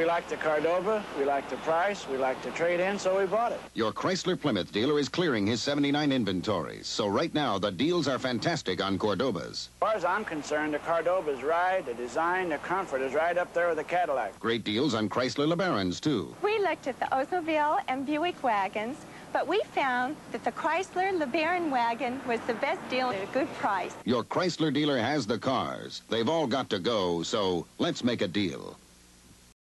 We liked the Cordoba, we liked the price, we liked the trade-in, so we bought it. Your Chrysler Plymouth dealer is clearing his 79 inventories, So right now, the deals are fantastic on Cordobas. As far as I'm concerned, the Cordoba's ride, the design, the comfort is right up there with the Cadillac. Great deals on Chrysler LeBarons, too. We looked at the Oldsmobile and Buick wagons, but we found that the Chrysler LeBaron wagon was the best deal at a good price. Your Chrysler dealer has the cars. They've all got to go, so let's make a deal.